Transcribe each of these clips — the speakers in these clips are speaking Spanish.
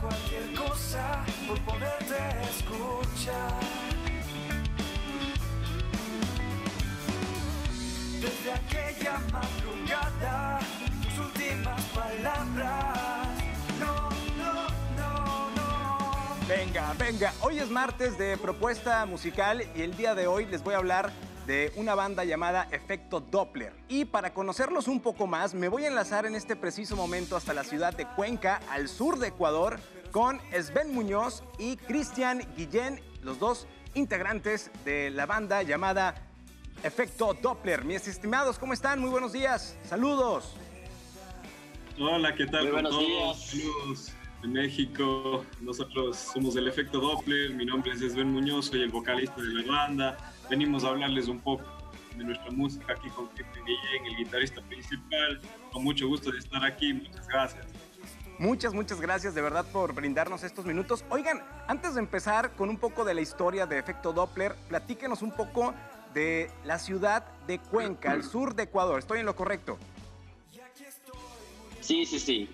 cualquier cosa por poderte escuchar. Desde aquella madrugada, tus últimas palabras. No, no, no, no. Venga, venga. Hoy es martes de propuesta musical y el día de hoy les voy a hablar de una banda llamada Efecto Doppler. Y para conocerlos un poco más, me voy a enlazar en este preciso momento hasta la ciudad de Cuenca, al sur de Ecuador, con Sven Muñoz y Cristian Guillén, los dos integrantes de la banda llamada Efecto Doppler. Mis estimados, ¿cómo están? Muy buenos días. Saludos. Hola, ¿qué tal? Muy buenos todos? días. Saludos de México. Nosotros somos el Efecto Doppler. Mi nombre es Sven Muñoz, soy el vocalista de la banda. Venimos a hablarles un poco de nuestra música aquí con Cristian Guillén, el guitarrista principal. Con mucho gusto de estar aquí. Muchas gracias. Muchas, muchas gracias de verdad por brindarnos estos minutos. Oigan, antes de empezar con un poco de la historia de Efecto Doppler, platíquenos un poco de la ciudad de Cuenca, al sur de Ecuador. ¿Estoy en lo correcto? Sí, sí, sí.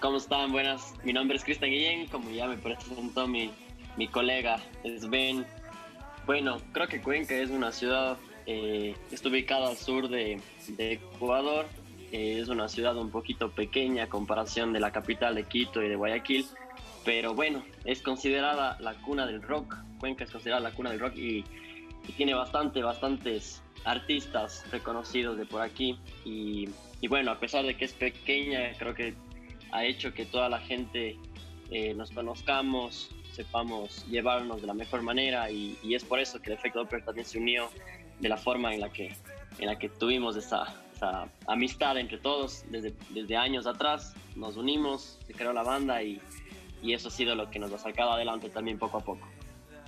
¿Cómo están? Buenas. Mi nombre es Cristian Guillén, como ya me presentó mi, mi colega Sven. Bueno, creo que Cuenca es una ciudad, eh, está ubicada al sur de, Ecuador. Eh, es una ciudad un poquito pequeña a comparación de la capital de Quito y de Guayaquil. Pero bueno, es considerada la cuna del rock. Cuenca es considerada la cuna del rock y, y tiene bastante, bastantes artistas reconocidos de por aquí. Y, y bueno, a pesar de que es pequeña, creo que ha hecho que toda la gente eh, nos conozcamos, sepamos llevarnos de la mejor manera y, y es por eso que el efecto Doppler también se unió de la forma en la que, en la que tuvimos esa, esa amistad entre todos desde, desde años atrás. Nos unimos, se creó la banda y, y eso ha sido lo que nos ha sacado adelante también poco a poco.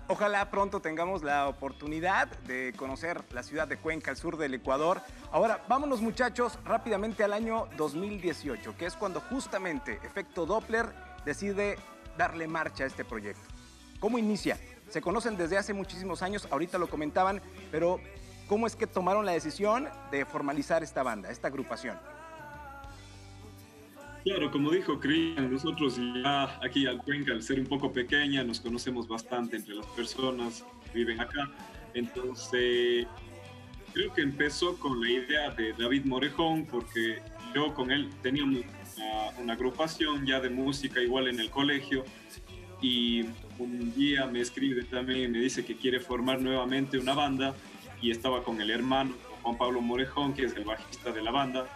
Ojalá pronto tengamos la oportunidad de conocer la ciudad de Cuenca, al sur del Ecuador. Ahora, vámonos muchachos rápidamente al año 2018, que es cuando justamente Efecto Doppler decide darle marcha a este proyecto. ¿Cómo inicia? Se conocen desde hace muchísimos años, ahorita lo comentaban, pero ¿cómo es que tomaron la decisión de formalizar esta banda, esta agrupación? Claro, como dijo Cristian, nosotros ya aquí al Cuenca, al ser un poco pequeña, nos conocemos bastante entre las personas que viven acá. Entonces, creo que empezó con la idea de David Morejón, porque yo con él teníamos una, una agrupación ya de música igual en el colegio. Y un día me escribe también y me dice que quiere formar nuevamente una banda. Y estaba con el hermano Juan Pablo Morejón, que es el bajista de la banda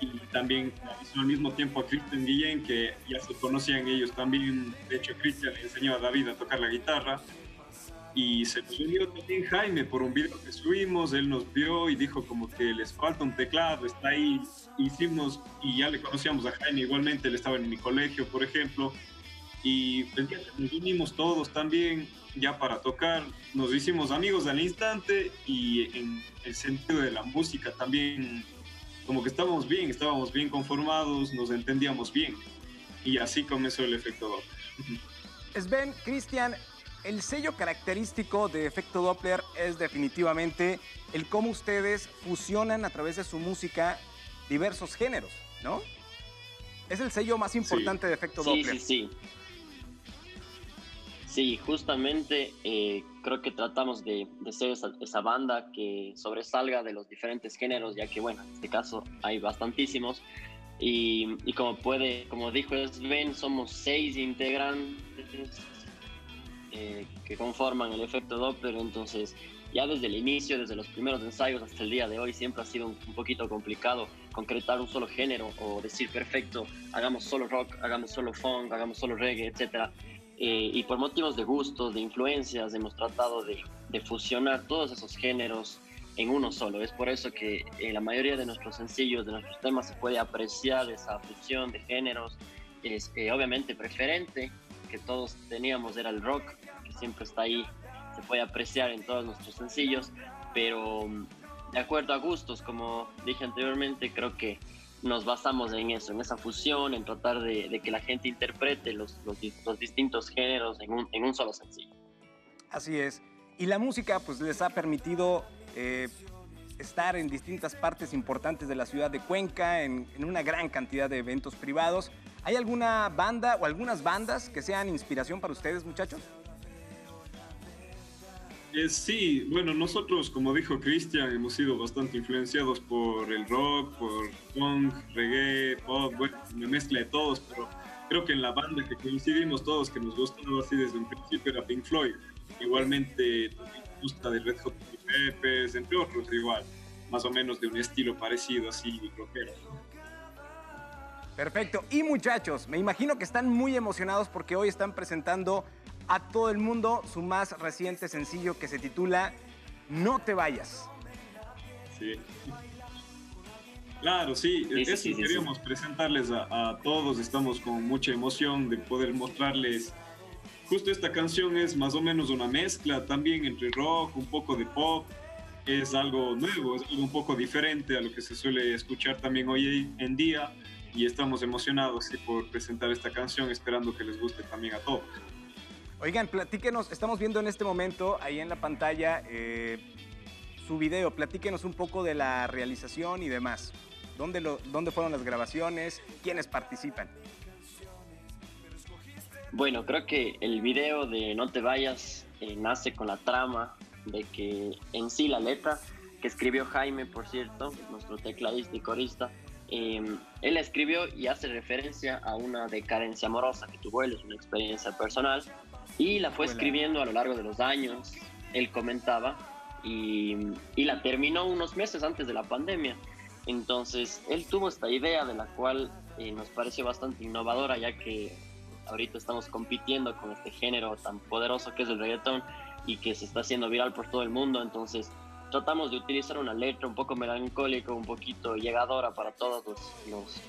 y también avisó al mismo tiempo a Cristian Guillén, que ya se conocían ellos también. De hecho, Cristian le enseñó a David a tocar la guitarra. Y se nos unió también Jaime por un video que subimos. Él nos vio y dijo como que les falta un teclado, está ahí. Hicimos, y ya le conocíamos a Jaime igualmente, él estaba en mi colegio, por ejemplo. Y nos unimos todos también ya para tocar, nos hicimos amigos al instante y en el sentido de la música también como que estábamos bien, estábamos bien conformados, nos entendíamos bien. Y así comenzó el efecto. Sven, Cristian, el sello característico de Efecto Doppler es definitivamente el cómo ustedes fusionan a través de su música diversos géneros, ¿no? Es el sello más importante de Efecto Sí, Doppler. sí, sí. Sí, justamente eh, creo que tratamos de, de ser esa, esa banda que sobresalga de los diferentes géneros, ya que, bueno, en este caso hay bastantísimos. Y, y como puede, como dijo Sven, somos seis integrantes eh, que conforman el efecto Doppler, entonces ya desde el inicio, desde los primeros ensayos hasta el día de hoy, siempre ha sido un, poquito complicado concretar un solo género o decir, perfecto, hagamos solo rock, hagamos solo funk, hagamos solo reggae, etcétera. Eh, y por motivos de gustos, de influencias, hemos tratado de, fusionar todos esos géneros en uno solo. Es por eso que en la mayoría de nuestros sencillos, de nuestros temas, se puede apreciar esa fusión de géneros. Es eh, obviamente preferente que todos teníamos era el rock, que siempre está ahí, se puede apreciar en todos nuestros sencillos, pero de acuerdo a gustos, como dije anteriormente, creo que nos basamos en eso, en esa fusión, en tratar de, de que la gente interprete los, los, los distintos géneros en un, en un, solo sencillo. Así es. Y la música pues les ha permitido eh, estar en distintas partes importantes de la ciudad de Cuenca, en, en una gran cantidad de eventos privados. ¿Hay alguna banda o algunas bandas que sean inspiración para ustedes, muchachos? Eh, sí, bueno, nosotros, como dijo Cristian, hemos sido bastante influenciados por el rock, por punk, reggae, pop, bueno, una mezcla de todos, pero creo que en la banda que coincidimos todos, que nos gustó así desde un principio, era Pink Floyd. Igualmente, nos gusta de Red Hot Chili Peppers, entre otros, igual, más o menos de un estilo parecido, así, rockero. Perfecto. Y muchachos, me imagino que están muy emocionados porque hoy están presentando a todo el mundo su más reciente sencillo que se titula No te vayas. Sí. Claro, sí, Sí, eso sí, sí, queríamos presentarles a, a todos, estamos con mucha emoción de poder mostrarles. Justo esta canción es más o menos una mezcla también entre rock, un poco de pop, es algo nuevo, es algo un poco diferente a lo que se suele escuchar también hoy en día y estamos emocionados sí, por presentar esta canción, esperando que les guste también a todos. Oigan, platíquenos, estamos viendo en este momento ahí en la pantalla eh, su video, platíquenos un poco de la realización y demás. ¿Dónde, lo, ¿Dónde fueron las grabaciones? ¿Quiénes participan? Bueno, creo que el video de No te vayas eh, nace con la trama de que en sí la letra que escribió Jaime, por cierto, nuestro tecladista y corista, eh, él la escribió y hace referencia a una decadencia amorosa que tuvo él, es una experiencia personal, y la fue Hola. escribiendo a lo largo de los años, él comentaba, y, y la terminó unos meses antes de la pandemia. Entonces, él tuvo esta idea de la cual eh, nos pareció bastante innovadora, ya que ahorita estamos compitiendo con este género tan poderoso que es el reggaetón y que se está haciendo viral por todo el mundo. Entonces, tratamos de utilizar una letra un poco melancólica, un poquito llegadora para todos los, los,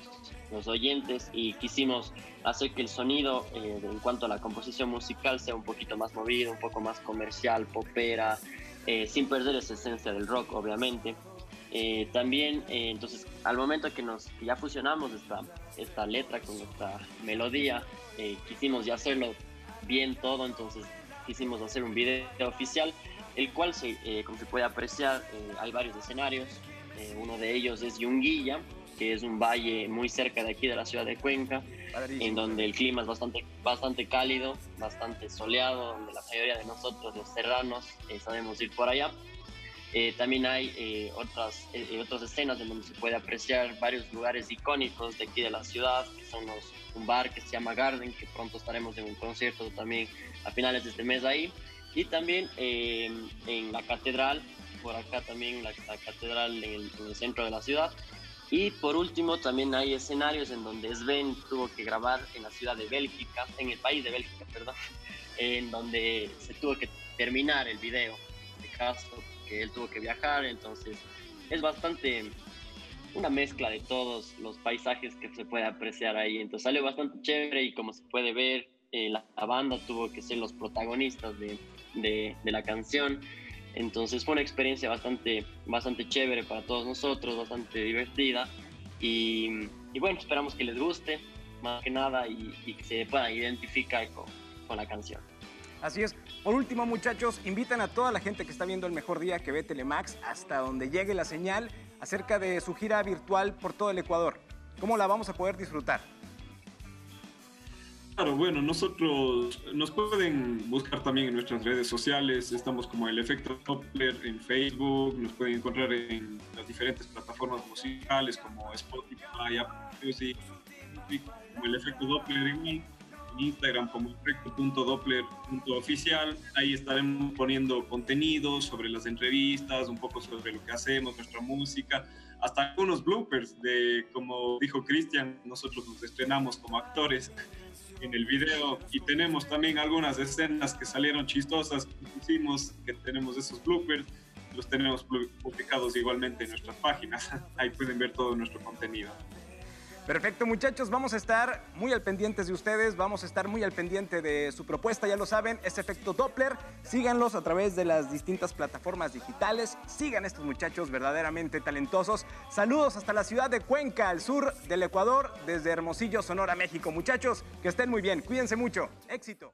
los oyentes y quisimos hacer que el sonido eh, en cuanto a la composición musical sea un poquito más movido, un poco más comercial, popera, eh, sin perder esa esencia del rock, obviamente. Eh, también, eh, entonces, al momento que nos ya fusionamos esta, esta letra con esta melodía, eh, quisimos ya hacerlo bien todo, entonces quisimos hacer un video oficial, el cual, se, eh, como se puede apreciar, eh, hay varios escenarios. Eh, uno de ellos es Yunguilla, que es un valle muy cerca de aquí de la ciudad de Cuenca, Padrísimo. en donde el clima es bastante, bastante cálido, bastante soleado, donde la mayoría de nosotros, los serranos, sabemos ir por allá. Eh, también hay eh, otras, eh, otras escenas en donde se puede apreciar varios lugares icónicos de aquí de la ciudad, que son los, un bar que se llama Garden, que pronto estaremos en un concierto también a finales de este mes ahí. Y también eh, en la catedral, por acá también la, la catedral en el, en el centro de la ciudad. Y por último, también hay escenarios en donde Sven tuvo que grabar en la ciudad de Bélgica, en el país de Bélgica, perdón, en donde se tuvo que terminar el video de caso que él tuvo que viajar, entonces es bastante una mezcla de todos los paisajes que se puede apreciar ahí, entonces salió bastante chévere y como se puede ver, eh, la, banda tuvo que ser los protagonistas de, de, la canción, entonces fue una experiencia bastante, bastante chévere para todos nosotros, bastante divertida. Y, y bueno, esperamos que les guste, más que nada, y, y que se puedan identificar con, con la canción. Así es. Por último, muchachos, invitan a toda la gente que está viendo el mejor día que ve Telemax hasta donde llegue la señal acerca de su gira virtual por todo el Ecuador. ¿Cómo la vamos a poder disfrutar? Claro, bueno, nosotros nos pueden buscar también en nuestras redes sociales, estamos como el efecto Doppler en Facebook, nos pueden encontrar en las diferentes plataformas musicales como Spotify, Apple Music, como el efecto Doppler Instagram como efecto.doppler.oficial, ahí estaremos poniendo contenido sobre las entrevistas, un poco sobre lo que hacemos, nuestra música, hasta algunos bloopers de, como dijo Cristian, nosotros nos estrenamos como actores en el video y tenemos también algunas escenas que salieron chistosas que hicimos, que tenemos esos bloopers, los tenemos publicados igualmente en nuestras páginas. Ahí pueden ver todo nuestro contenido. Perfecto, muchachos, vamos a estar muy al pendientes de ustedes, vamos a estar muy al pendiente de su propuesta, ya lo saben, es Efecto Doppler. Síganlos a través de las distintas plataformas digitales. Sigan estos muchachos verdaderamente talentosos. Saludos hasta la ciudad de Cuenca, al sur del Ecuador, desde Hermosillo, Sonora, México. Muchachos, que estén muy bien, cuídense mucho. Éxito.